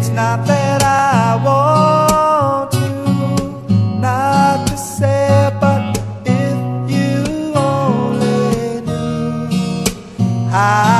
It's not that I want you not to say, but if you only knew, I.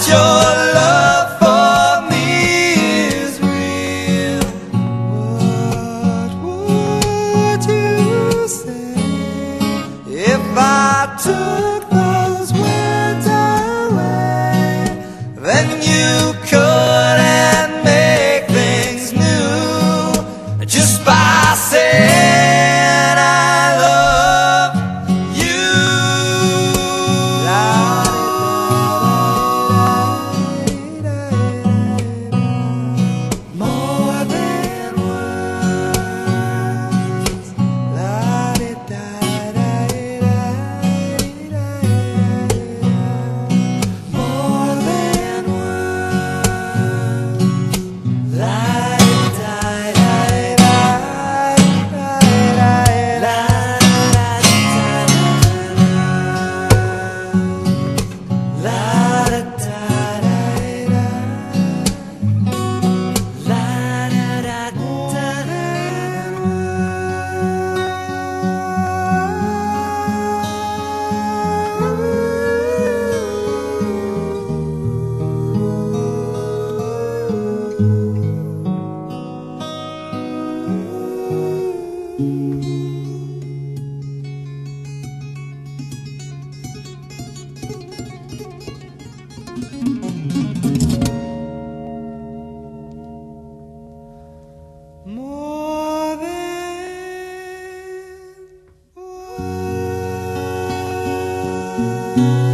就 Música